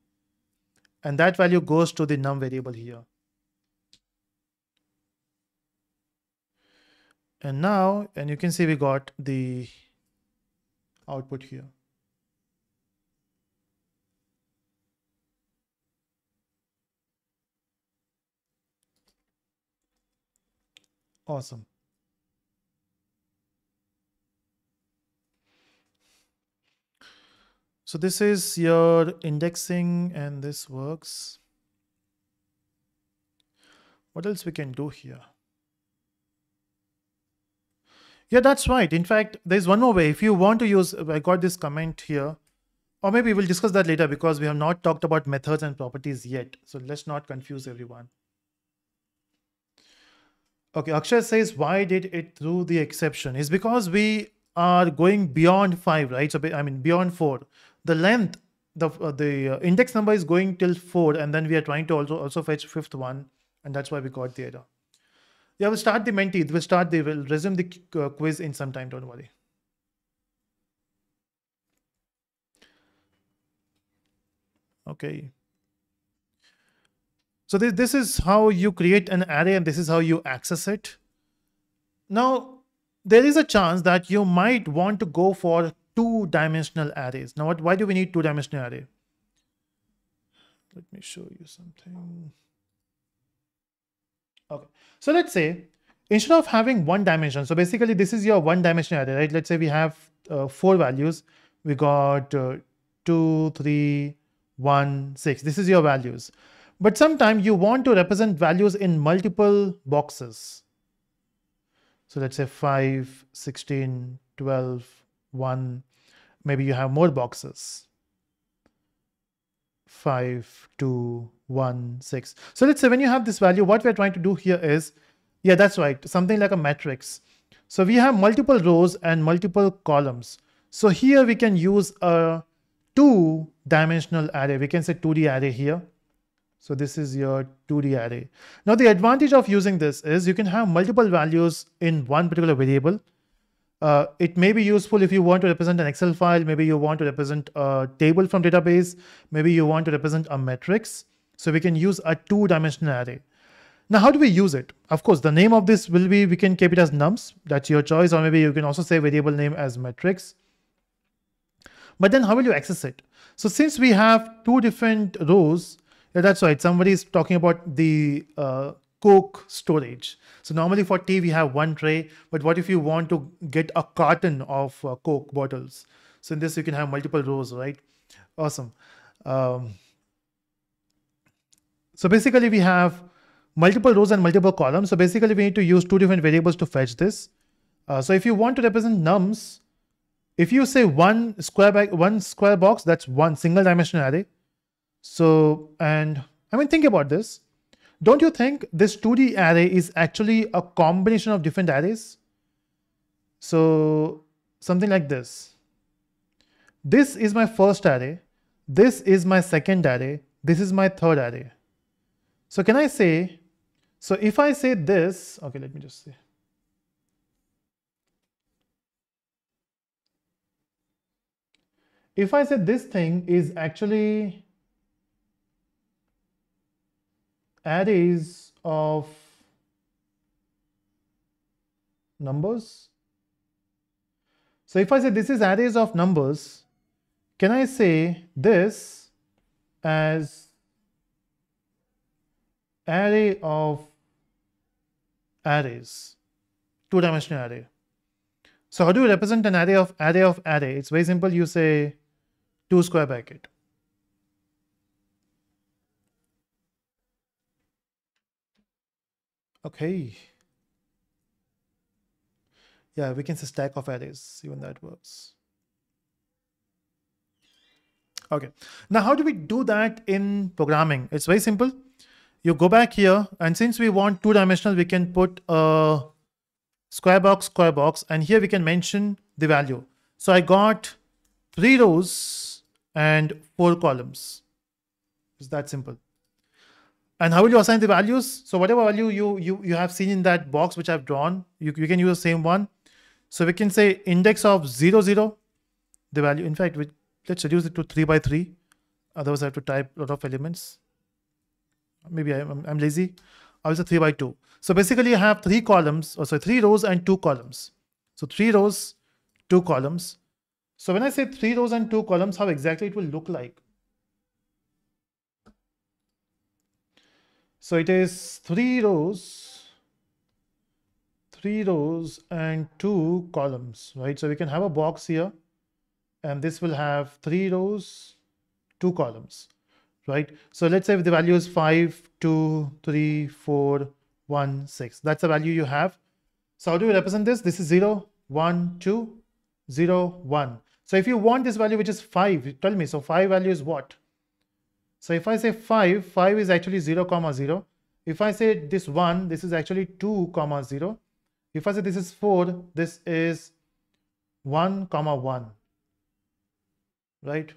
And that value goes to the num variable here. And now, and you can see we got the output here. Awesome. So this is your indexing and this works. What else we can do here? Yeah, that's right. In fact, there's one more way. If you want to use, I got this comment here, or maybe we'll discuss that later because we have not talked about methods and properties yet. So let's not confuse everyone. Okay, Akshay says, why did it throw the exception? Is because we are going beyond 5, right? So, I mean, beyond 4. The length, the, uh, the uh, index number is going till 4, and then we are trying to also, also fetch fifth one, and that's why we got the error. Yeah, we'll start the Menti. We'll start the, we'll resume the uh, quiz in some time, don't worry. Okay. So this, this is how you create an array and this is how you access it. Now, there is a chance that you might want to go for two-dimensional arrays. Now, what, why do we need two-dimensional array? Let me show you something. Okay, so let's say instead of having one dimension, so basically this is your one dimensional array, right? Let's say we have uh, four values. We got uh, two, three, one, six. This is your values. But sometimes you want to represent values in multiple boxes. So let's say 5, 16, 12, 1. Maybe you have more boxes. 5, 2, 1, 6. So let's say when you have this value, what we're trying to do here is, yeah, that's right, something like a matrix. So we have multiple rows and multiple columns. So here we can use a two dimensional array. We can say 2D array here. So this is your 2D array. Now the advantage of using this is you can have multiple values in one particular variable. Uh, it may be useful if you want to represent an Excel file, maybe you want to represent a table from database, maybe you want to represent a matrix. So we can use a two-dimensional array. Now, how do we use it? Of course, the name of this will be, we can keep it as nums, that's your choice, or maybe you can also say variable name as matrix. But then how will you access it? So since we have two different rows, yeah, that's right. Somebody is talking about the uh, Coke storage. So normally for tea, we have one tray, but what if you want to get a carton of uh, Coke bottles? So in this, you can have multiple rows, right? Awesome. Um, so basically we have multiple rows and multiple columns. So basically we need to use two different variables to fetch this. Uh, so if you want to represent nums, if you say one square, one square box, that's one single dimensional array. So, and I mean, think about this. Don't you think this 2D array is actually a combination of different arrays? So something like this. This is my first array. This is my second array. This is my third array. So can I say, so if I say this, okay, let me just say. If I say this thing is actually arrays of numbers. So if I say this is arrays of numbers, can I say this as array of arrays, two-dimensional array. So how do you represent an array of array of array? It's very simple. You say two square bracket. Okay. Yeah, we can say stack of arrays, even that works. Okay, now how do we do that in programming? It's very simple. You go back here, and since we want two dimensional, we can put a square box, square box, and here we can mention the value. So I got three rows and four columns. It's that simple. And how will you assign the values? So whatever value you, you, you have seen in that box which I've drawn, you, you can use the same one. So we can say index of 0, 0, the value. In fact, we, let's reduce it to 3 by 3. Otherwise, I have to type a lot of elements. Maybe I'm, I'm lazy. I will say 3 by 2. So basically, I have three columns, or sorry, three rows and two columns. So three rows, two columns. So when I say three rows and two columns, how exactly it will look like? So it is three rows, three rows and two columns, right? So we can have a box here and this will have three rows, two columns, right? So let's say if the value is five, two, three, four, one, six. That's the value you have. So how do we represent this? This is zero, one, two, zero, one. So if you want this value, which is five, tell me, so five value is what? So if I say 5, 5 is actually 0 comma 0. If I say this 1, this is actually 2 comma 0. If I say this is 4, this is 1 comma 1 right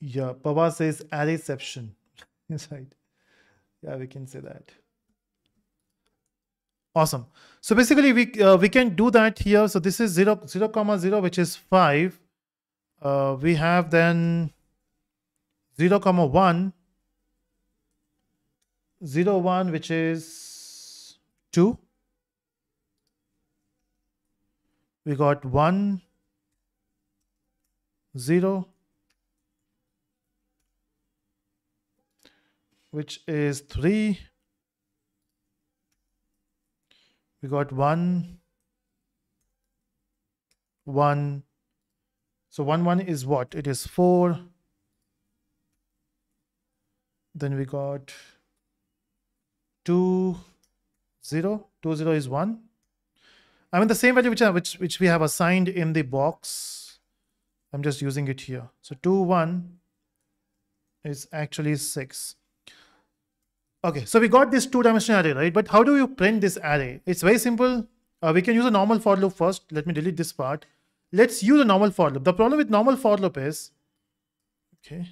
yeah Pava says arrayception right. Yeah we can say that. Awesome. So basically we uh, we can do that here. So this is 0 0 comma 0 which is 5 uh, we have then 0 comma 1 0 1 which is 2 we got 1 0 which is 3 we got 1 1 so 1 1 is what? It is 4 then we got 2 0 2 0 is 1 I mean the same value which, which which we have assigned in the box. I'm just using it here. So 2 1 is actually 6 okay so we got this two dimensional array right? But how do you print this array? It's very simple. Uh, we can use a normal for loop first. Let me delete this part. Let's use a normal for loop. The problem with normal for loop is okay.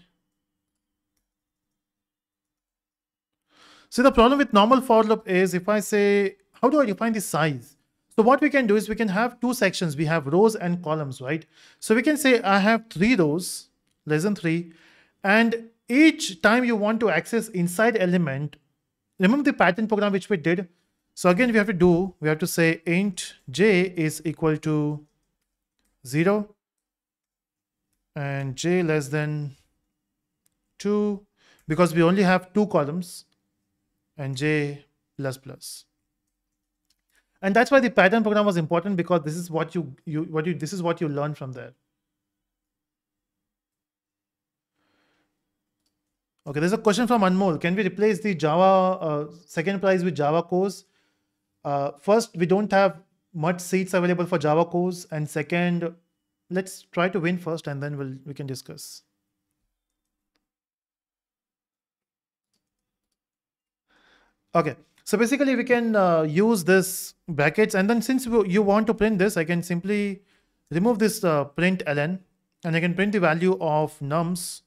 So the problem with normal for loop is if I say, how do I define the size? So what we can do is we can have two sections. We have rows and columns, right? So we can say I have three rows, less than three, and each time you want to access inside element, remember the pattern program which we did? So again, we have to do, we have to say int j is equal to zero and j less than two because we only have two columns and J plus plus. And that's why the pattern program was important because this is what you, you what you this is what you learn from there. Okay, there's a question from Anmol. Can we replace the Java uh, second prize with Java cores? Uh, first, we don't have much seats available for Java cores, and second, let's try to win first, and then we'll we can discuss. Okay, so basically we can uh, use this brackets and then since you want to print this, I can simply remove this uh, print ln and I can print the value of nums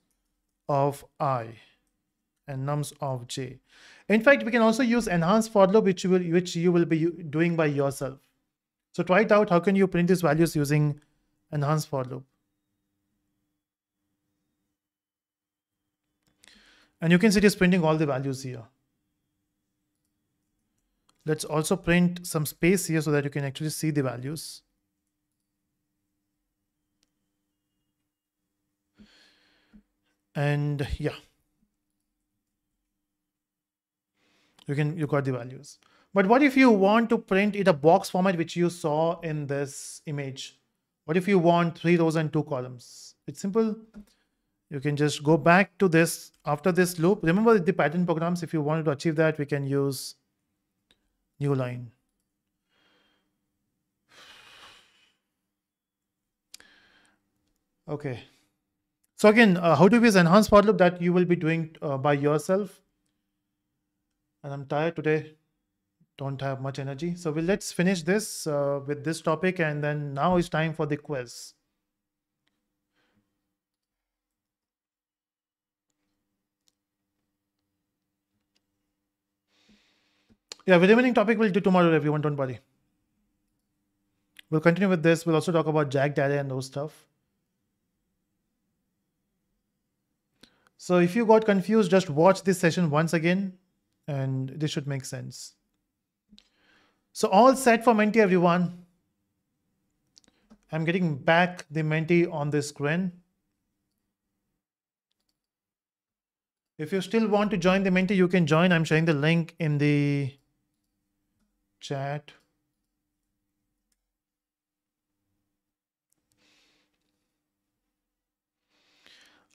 of i and nums of j. In fact, we can also use enhanced for loop which you will, which you will be doing by yourself. So try it out. How can you print these values using enhanced for loop? And you can see it is printing all the values here. Let's also print some space here so that you can actually see the values. And yeah, you can, you got the values. But what if you want to print in a box format, which you saw in this image? What if you want three rows and two columns? It's simple. You can just go back to this after this loop. Remember the pattern programs, if you wanted to achieve that, we can use new line. Okay. So again, uh, how do we use enhanced for loop that you will be doing uh, by yourself? And I'm tired today, don't have much energy. So we'll, let's finish this uh, with this topic and then now it's time for the quiz. Yeah, the remaining topic we'll do tomorrow, everyone. Don't worry. We'll continue with this. We'll also talk about jagged array and those stuff. So if you got confused, just watch this session once again, and this should make sense. So all set for Menti, everyone. I'm getting back the Menti on the screen. If you still want to join the Menti, you can join. I'm sharing the link in the chat.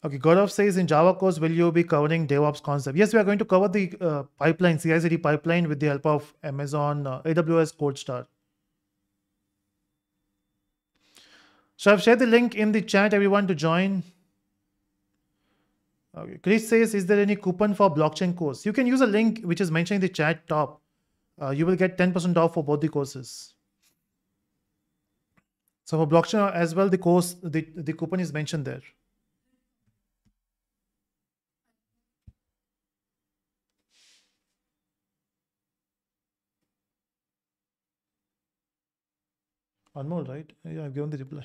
Okay, Gaurav says in Java course, will you be covering DevOps concept? Yes, we are going to cover the uh, pipeline, CI/CD pipeline with the help of Amazon uh, AWS CodeStar. So I've shared the link in the chat, everyone to join. Okay. Chris says, is there any coupon for blockchain course? You can use a link which is mentioned in the chat top. Uh, you will get 10% off for both the courses. So for blockchain as well, the course, the, the coupon is mentioned there. Anmol, right? Yeah, I've given the reply.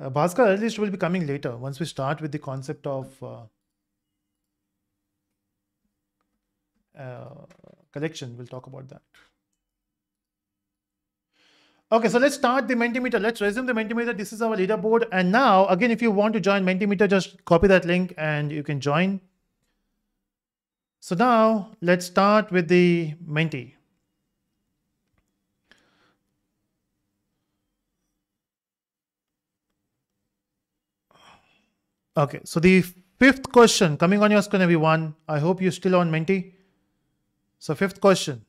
Uh, Bhaskar ArrayList will be coming later once we start with the concept of uh, uh, collection. We'll talk about that. Okay, so let's start the Mentimeter. Let's resume the Mentimeter. This is our leaderboard. And now, again, if you want to join Mentimeter, just copy that link and you can join. So now let's start with the Menti. Okay, so the fifth question coming on your screen, everyone. I hope you're still on Menti. So fifth question.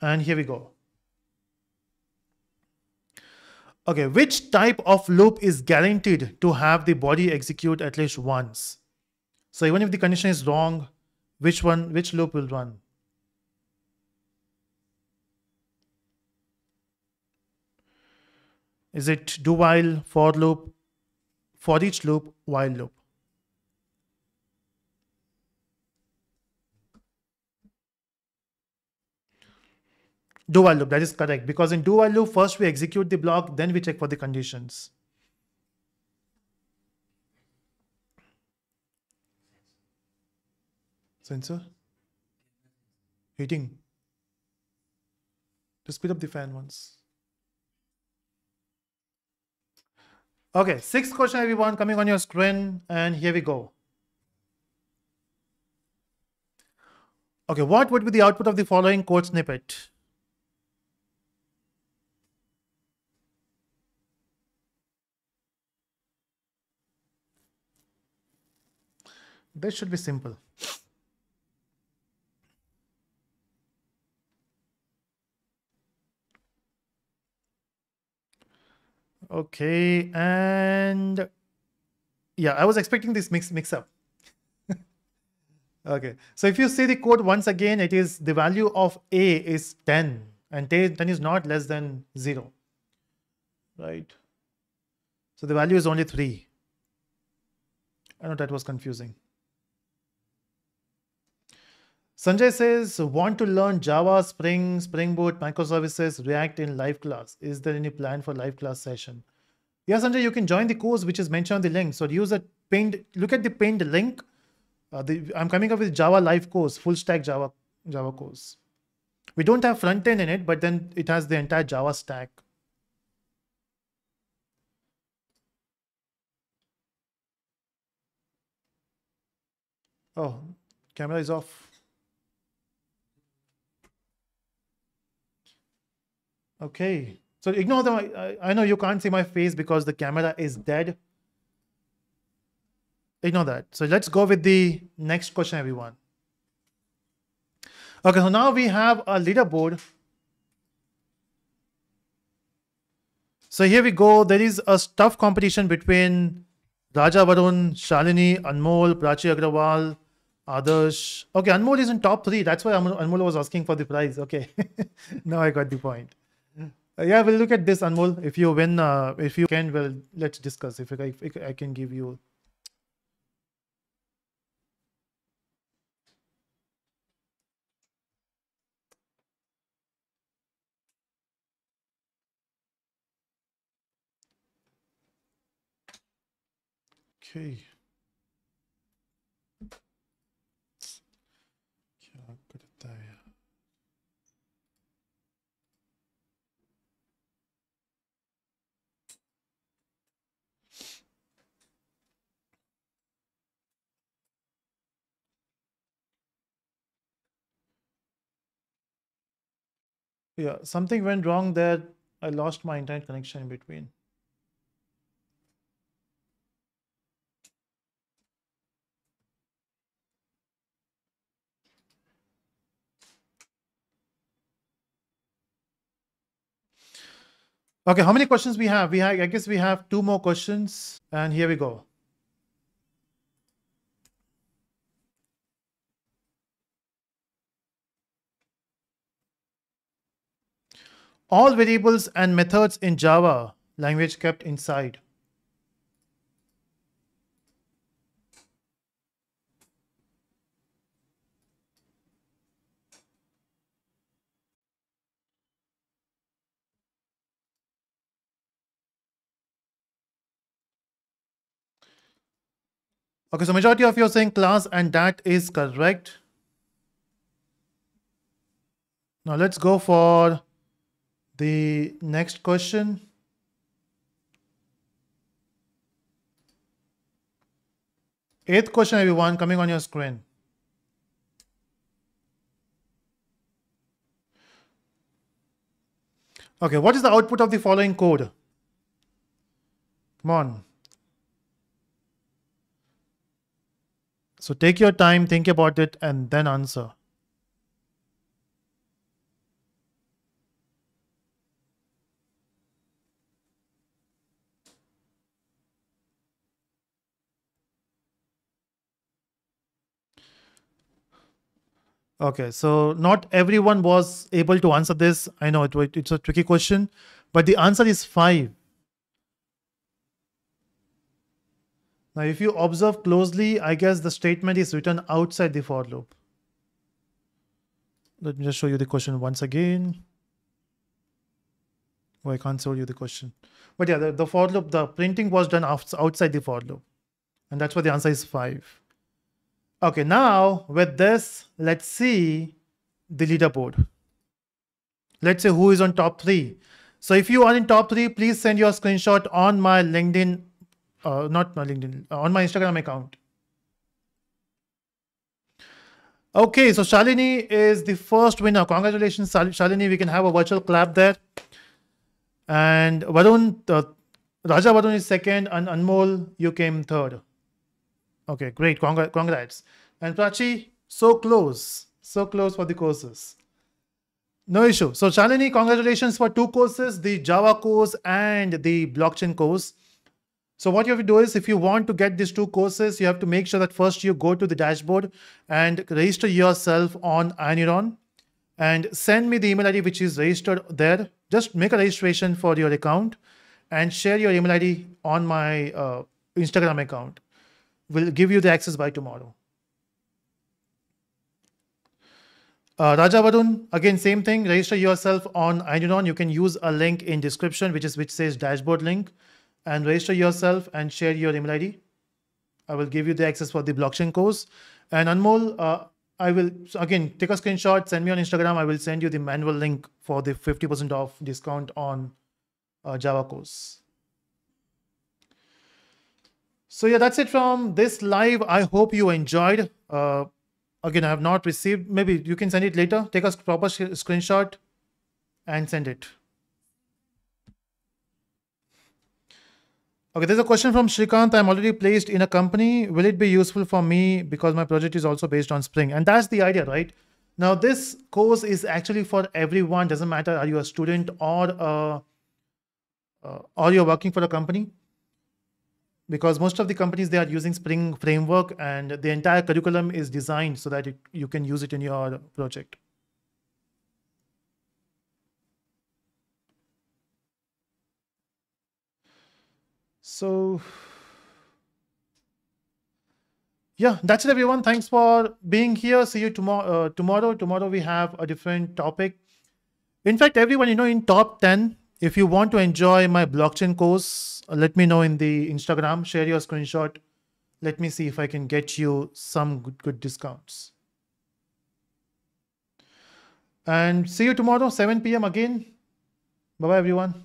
And here we go. Okay, which type of loop is guaranteed to have the body execute at least once? So even if the condition is wrong, which one, which loop will run? Is it do while, for loop, for each loop, while loop? Do while loop, that is correct. Because in do while loop, first we execute the block, then we check for the conditions. Sensor? Heating. To speed up the fan once. Okay, sixth question, everyone, coming on your screen, and here we go. Okay, what would be the output of the following code snippet? This should be simple. Okay, and yeah, I was expecting this mix mix up. okay, so if you see the code once again, it is the value of a is 10 and 10 is not less than 0, right? So the value is only 3. I know that was confusing. Sanjay says, want to learn Java, Spring, Spring Boot, microservices, React in live class. Is there any plan for live class session? Yes, Sanjay, you can join the course which is mentioned on the link. So use a pinned, look at the pinned link. Uh, the, I'm coming up with Java live course, full stack Java, Java course. We don't have front end in it, but then it has the entire Java stack. Oh, camera is off. Okay. So ignore them. I, I know you can't see my face because the camera is dead. Ignore that. So let's go with the next question, everyone. Okay, so now we have a leaderboard. So here we go. There is a tough competition between Raja Varun, Shalini, Anmol, Prachi Agrawal, Adarsh. Okay, Anmol is in top three. That's why Anmol was asking for the prize. Okay, now I got the point. Uh, yeah, we'll look at this, Anmol. If you win, uh, if you can, well, let's discuss. If I, if I can give you Okay. Yeah, something went wrong there. I lost my internet connection in between. Okay, how many questions we have? We have, I guess we have two more questions and here we go. All variables and methods in Java language kept inside. Okay, so majority of you are saying class and that is correct. Now let's go for the next question. Eighth question, everyone, coming on your screen. Okay, what is the output of the following code? Come on. So take your time, think about it, and then answer. Okay, so not everyone was able to answer this. I know it, it's a tricky question, but the answer is 5. Now, if you observe closely, I guess the statement is written outside the for loop. Let me just show you the question once again. Oh, I can't show you the question. But yeah, the, the for loop, the printing was done outside the for loop. And that's why the answer is 5. Okay, now with this, let's see the leaderboard. Let's say who is on top 3. So if you are in top 3, please send your screenshot on my LinkedIn uh, not my LinkedIn, uh, on my Instagram account. Okay, so Shalini is the first winner. Congratulations, Shalini. We can have a virtual clap there. And Varun, uh, Raja Varun is second, and Anmol, you came third. Okay, great. Congrats. And Prachi, so close. So close for the courses. No issue. So Shalini, congratulations for two courses, the Java course and the blockchain course. So what you have to do is if you want to get these two courses, you have to make sure that first you go to the dashboard and register yourself on iNeuron and send me the email ID which is registered there. Just make a registration for your account and share your email ID on my uh, Instagram account. We'll give you the access by tomorrow. Uh, Raja Varun, again, same thing. Register yourself on iNeuron. You can use a link in description, which is which says dashboard link and register yourself and share your email ID. I will give you the access for the blockchain course. And Anmol, uh, I will, again, take a screenshot, send me on Instagram. I will send you the manual link for the 50% off discount on uh, Java course. So yeah, that's it from this live. I hope you enjoyed. Uh, again, I have not received, maybe you can send it later. Take a proper screenshot and send it. Okay, there's a question from Shrikant. I'm already placed in a company. Will it be useful for me because my project is also based on Spring? And that's the idea, right? Now, this course is actually for everyone. Doesn't matter are you a student or a, uh, or you're working for a company. Because most of the companies they are using Spring framework, and the entire curriculum is designed so that it, you can use it in your project. So yeah, that's it, everyone. Thanks for being here. See you tomorrow. Uh, tomorrow, tomorrow we have a different topic. In fact, everyone, you know, in top 10, if you want to enjoy my blockchain course, let me know in the Instagram, share your screenshot. Let me see if I can get you some good, good discounts. And see you tomorrow, 7 p.m. again. Bye-bye, everyone.